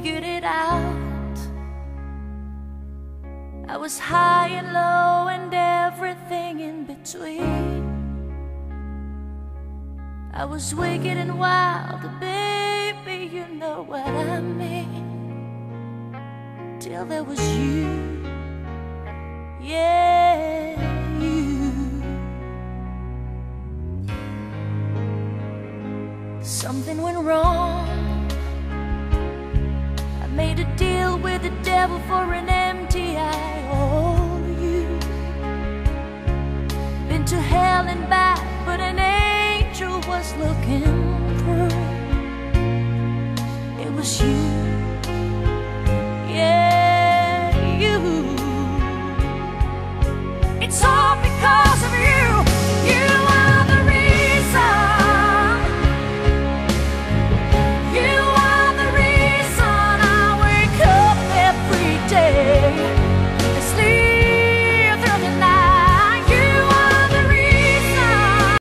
figured it out. I was high and low and everything in between. I was wicked and wild, baby, you know what I mean. Till there was you, yeah, you. Something went wrong. Devil for an empty eye. Oh, you been to hell and back, but an angel was looking through. It was you.